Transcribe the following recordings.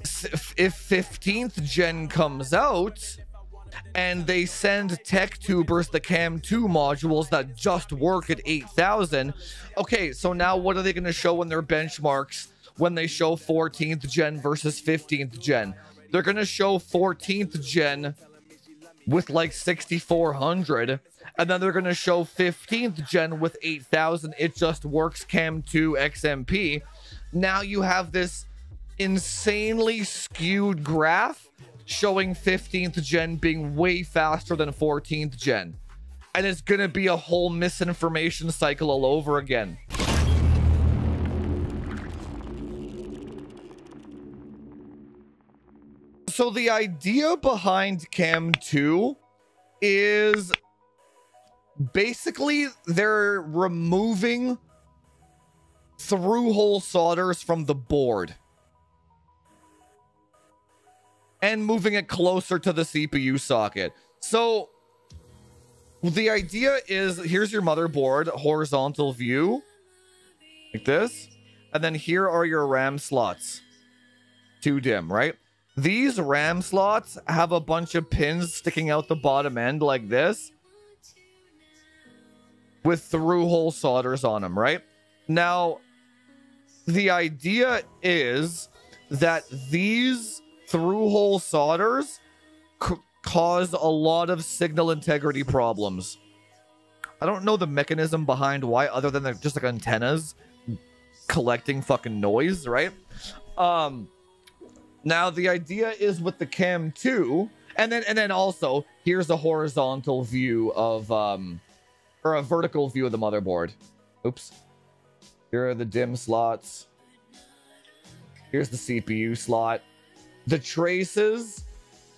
if 15th gen comes out and they send tech tubers the CAMM2 modules that just work at 8000 okay so now what are they going to show in their benchmarks when they show 14th gen versus 15th gen? They're going to show 14th gen with like 6400 and then they're going to show 15th gen with 8000 it just works CAMM2 xmp now you have this insanely skewed graph showing 15th gen being way faster than 14th gen. And it's going to be a whole misinformation cycle all over again. So the idea behind CAMM2 is basically they're removing through hole solders from the board and moving it closer to the CPU socket. So the idea is here's your motherboard, horizontal view, like this. And then here are your RAM slots. Too dim, right? These RAM slots have a bunch of pins sticking out the bottom end like this with through hole solders on them, right? Now, the idea is that these through hole solders cause a lot of signal integrity problems. I don't know the mechanism behind why, other than they're just like antennas collecting fucking noise, right? Um, now the idea is with the CAMM2, and then and then also here's a horizontal view of um, or a vertical view of the motherboard. Oops. Here are the DIMM slots. Here's the CPU slot. The traces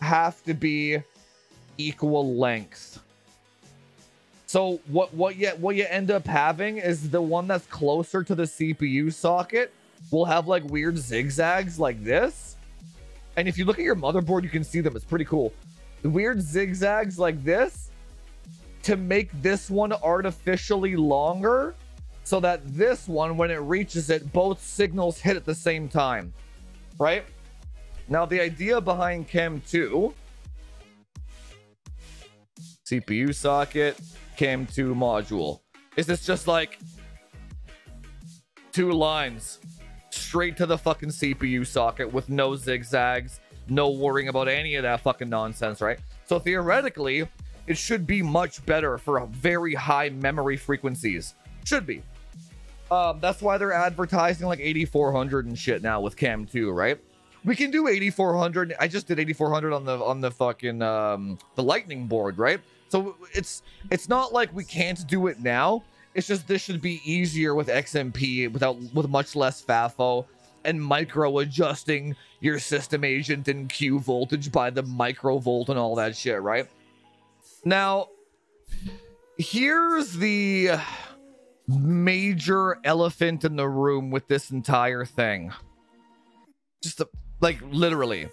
have to be equal length. So what what you what you end up having is the one that's closer to the CPU socket will have like weird zigzags like this. And if you look at your motherboard, you can see them. It's pretty cool. The weird zigzags like this to make this one artificially longer so that this one, when it reaches it, both signals hit at the same time, right? Now, the idea behind CAMM2 CPU socket, CAMM2 module. Is this just like two lines straight to the fucking CPU socket with no zigzags, no worrying about any of that fucking nonsense, right? So theoretically, it should be much better for very high memory frequencies. Should be. Um, that's why they're advertising like 8400 and shit now with CAMM2, right? We can do 8400. I just did 8400 on the on the fucking um the lightning board, right? So it's it's not like we can't do it now. It's just this should be easier with XMP without with much less FAFO and micro adjusting your system agent and Q voltage by the microvolt and all that shit, right? Now, here's the major elephant in the room with this entire thing. Just the, like literally,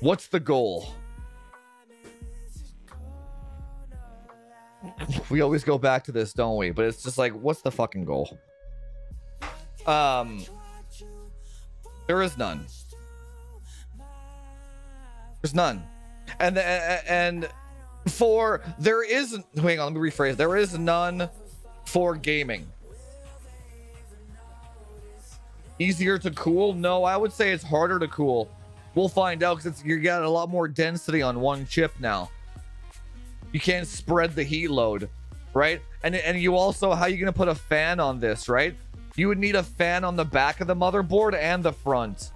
what's the goal? We always go back to this, don't we? But it's just like, what's the fucking goal? Um, there is none. There's none, and and for there is hang on, let me rephrase. There is none for gaming. Easier to cool? No, I would say it's harder to cool. We'll find out because you got a lot more density on one chip now. You can't spread the heat load, right? And and you also how are you gonna put a fan on this, right? You would need a fan on the back of the motherboard and the front.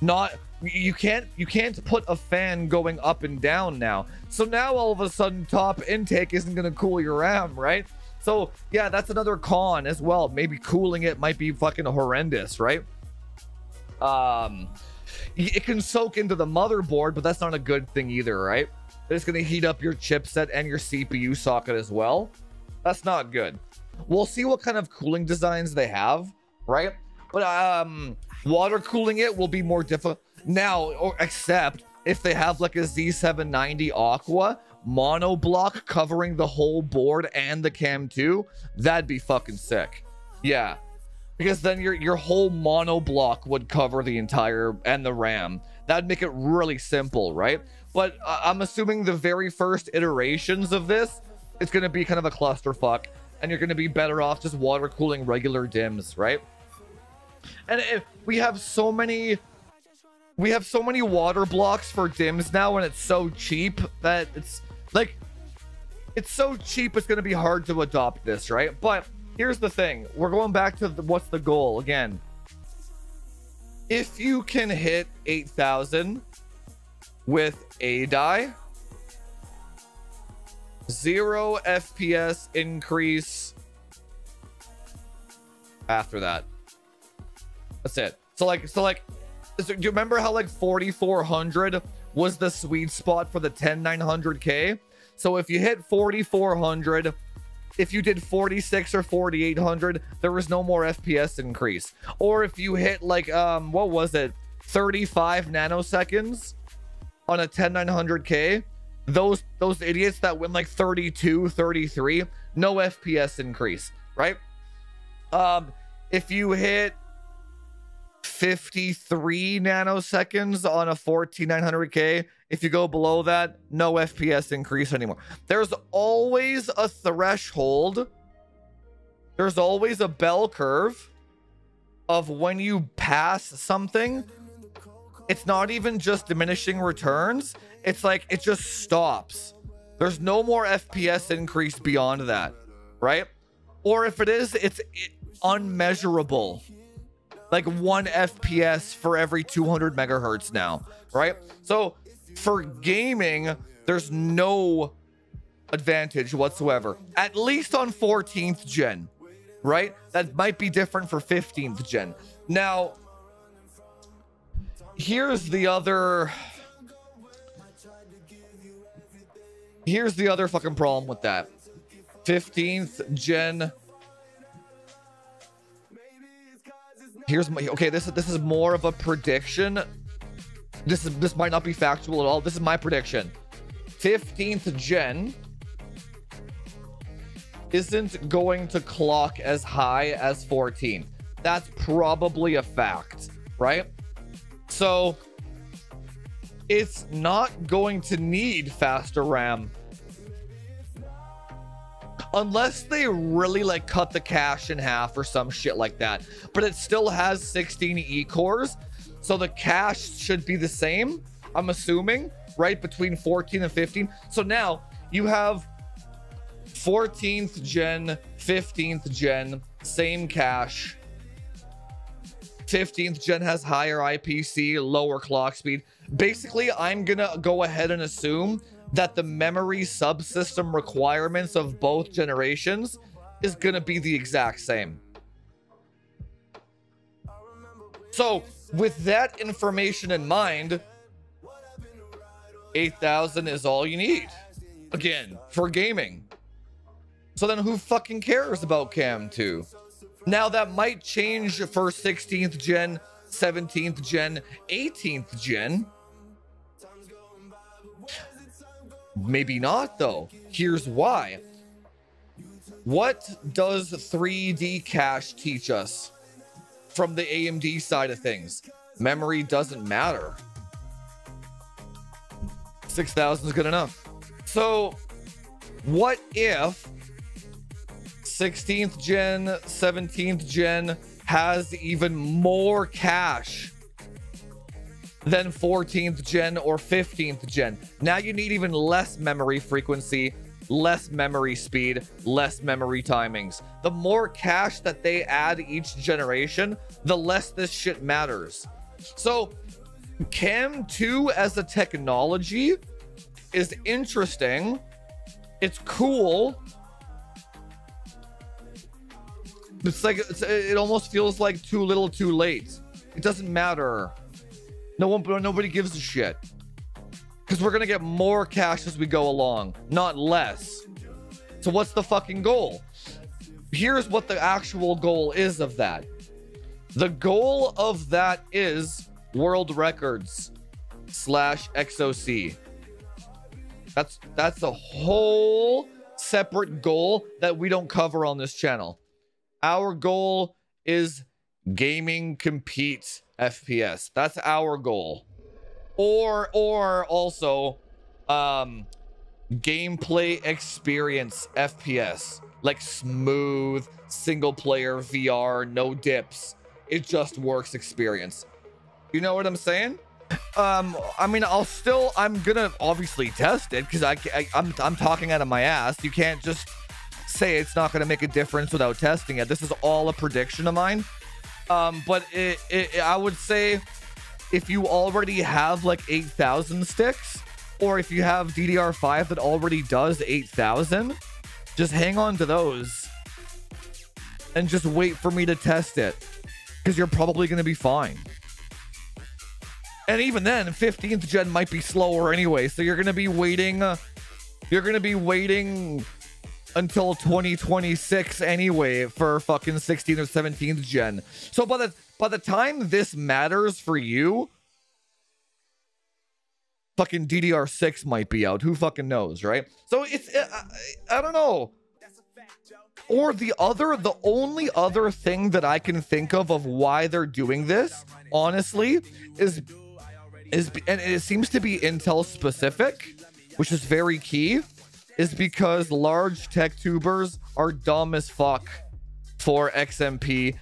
Not you can't you can't put a fan going up and down now. So now all of a sudden top intake isn't gonna cool your RAM, right? So yeah, that's another con as well. Maybe cooling it might be fucking horrendous, right? Um, it can soak into the motherboard, but that's not a good thing either, right? It's gonna heat up your chipset and your CPU socket as well. That's not good. We'll see what kind of cooling designs they have, right? But um, water cooling it will be more difficult now, or except if they have like a Z790 Aqua mono block covering the whole board and the CAMM2 that'd be fucking sick yeah because then your your whole mono block would cover the entire and the RAM. That'd make it really simple, right? But uh, I'm assuming the very first iterations of this, it's gonna be kind of a clusterfuck, and you're gonna be better off just water cooling regular DIMMs, right? And if we have so many we have so many water blocks for DIMMs now and it's so cheap that it's like it's so cheap it's going to be hard to adopt this right? But here's the thing. We're going back to the, what's the goal again? If you can hit 8000 with a die zero fps increase after that. That's it. So like so like so do you remember how like 4400 was the sweet spot for the 10900K? So if you hit 4400, if you did 46 or 4800, there was no more FPS increase. Or if you hit like um what was it? 35 nanoseconds on a 10900K, those those idiots that went like 32, 33, no FPS increase, right? Um if you hit 53 nanoseconds on a 14900K. If you go below that, no FPS increase anymore. There's always a threshold. There's always a bell curve of when you pass something. It's not even just diminishing returns. It's like it just stops. There's no more FPS increase beyond that, right? Or if it is, it's unmeasurable like one FPS for every 200 megahertz now, right? So for gaming, there's no advantage whatsoever, at least on 14th gen, right? That might be different for 15th gen. Now, here's the other. Here's the other fucking problem with that. 15th gen here's my okay this is this is more of a prediction. This is this might not be factual at all. This is my prediction. 15th gen isn't going to clock as high as 14 that's probably a fact right? So it's not going to need faster ram unless they really like cut the cache in half or some shit like that. But it still has 16 E cores, so the cache should be the same. I'm assuming, right between 14 and 15. So now you have 14th gen, 15th gen, same cache. 15th gen has higher IPC, lower clock speed. Basically, I'm gonna go ahead and assume that the memory subsystem requirements of both generations is going to be the exact same. So, with that information in mind, 8000 is all you need. Again, for gaming. So then who fucking cares about CAMM2? Now that might change for 16th gen, 17th gen, 18th gen. Maybe not, though. Here's why. What does 3D cache teach us from the AMD side of things? Memory doesn't matter. 6,000 is good enough. So, what if 16th gen, 17th gen has even more cache than 14th gen or 15th gen. Now you need even less memory frequency, less memory speed, less memory timings. The more cache that they add each generation, the less this shit matters. So, CAMM2 as a technology is interesting. It's cool. It's like it's, it almost feels like too little, too late. It doesn't matter. No one, nobody gives a shit. Because we're gonna get more cache as we go along, not less. So what's the fucking goal? Here's what the actual goal is of that. The goal of that is world records slash XOC. That's that's a whole separate goal that we don't cover on this channel. Our goal is gaming compete FPS. That's our goal. Or or also um gameplay experience FPS. Like smooth single player VR, no dips. It just works experience. You know what I'm saying? Um, I mean, I'll still, I'm gonna obviously test it because I, I, I'm, I'm talking out of my ass. You can't just say it's not gonna make a difference without testing it. This is all a prediction of mine. Um, but it, it, I would say if you already have like 8,000 sticks, or if you have DDR5 that already does 8,000, just hang on to those and just wait for me to test it because you're probably going to be fine. And even then, 15th gen might be slower anyway, so you're going to be waiting. Uh, you're going to be waiting until 2026 anyway for fucking 16th or 17th gen. So by the by the time this matters for you, fucking DDR6 might be out. Who fucking knows, right? So it's uh, I, I don't know. Or the other, the only other thing that I can think of of why they're doing this, honestly, is is and it seems to be Intel specific, which is very key, is because large tech tubers are dumb as fuck for XMP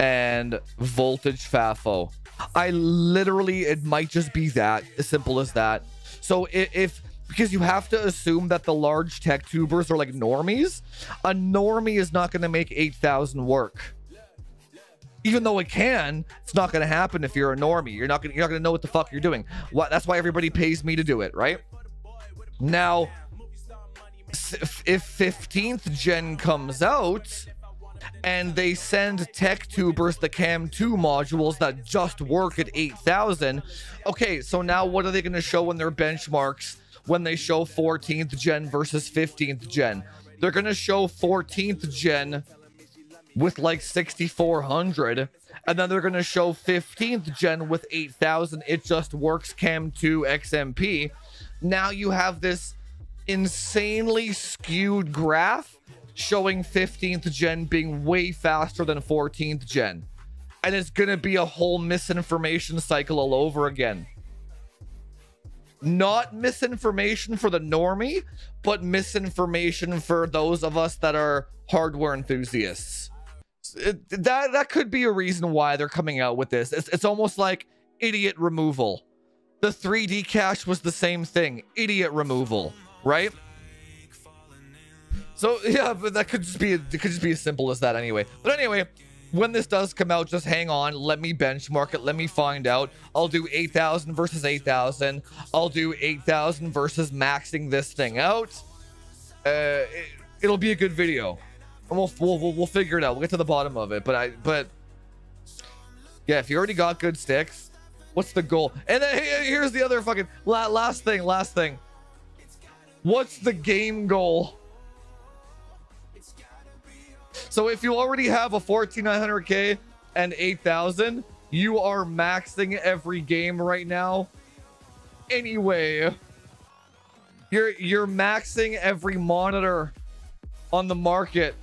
and voltage FAFO. I literally, it might just be that, as simple as that. So if, because you have to assume that the large tech tubers are like normies, a normie is not going to make 8,000 work. Even though it can, it's not going to happen if you're a normie. You're not going you're not going to know what the fuck you're doing. What that's why everybody pays me to do it, right? Now if 15th gen comes out, and they send tech tubers the CAMM2 modules that just work at 8000 okay so now what are they going to show in their benchmarks when they show 14th gen versus 15th gen? They're going to show 14th gen with like 6400 and then they're going to show 15th gen with 8000 it just works CAMM2 xmp now you have this insanely skewed graph showing 15th gen being way faster than 14th gen. And it's going to be a whole misinformation cycle all over again. Not misinformation for the normie, but misinformation for those of us that are hardware enthusiasts. It, that that could be a reason why they're coming out with this. It's, it's almost like idiot removal. The 3D cache was the same thing. Idiot removal, right? So yeah, but that could just be it could just be as simple as that anyway. But anyway, when this does come out, just hang on. Let me benchmark it. Let me find out. I'll do 8,000 versus 8,000. I'll do 8,000 versus maxing this thing out. Uh, it, will be a good video. And we'll, we'll, we'll figure it out. We'll get to the bottom of it. But I, but yeah, if you already got good sticks, what's the goal? And then here's the other fucking last thing, last thing. What's the game goal? So if you already have a 14900K and 8000, you are maxing every game right now. Anyway, you're you're maxing every monitor on the market.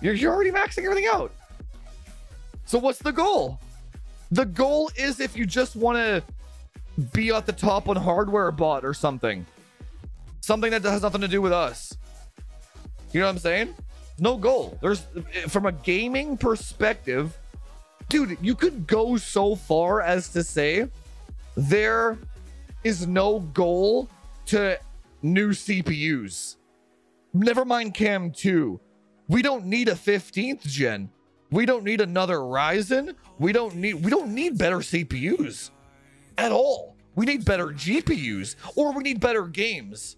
You're, you're already maxing everything out. So what's the goal? The goal is if you just want to be at the top on hardware bot or something. Something that has nothing to do with us. You know what I'm saying? no goal. There's from a gaming perspective, dude, you could go so far as to say there is no goal to new CPUs. Never mind CAMM2. We don't need a 15th gen. We don't need another Ryzen. We don't need we don't need better CPUs at all. We need better GPUs or we need better games.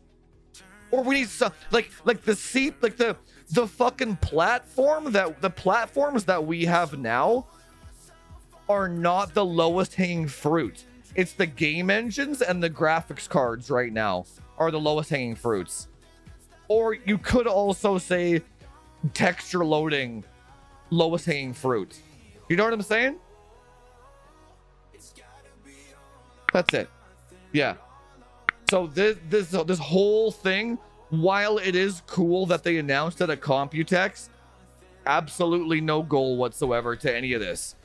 Or we need some like like the seat like the the fucking platform that the platforms that we have now are not the lowest hanging fruit. It's the game engines and the graphics cards right now are the lowest hanging fruits. Or you could also say texture loading lowest hanging fruit. You know what I'm saying? That's it. Yeah. So this this this whole thing while it is cool that they announced at Computex, absolutely no goal whatsoever to any of this.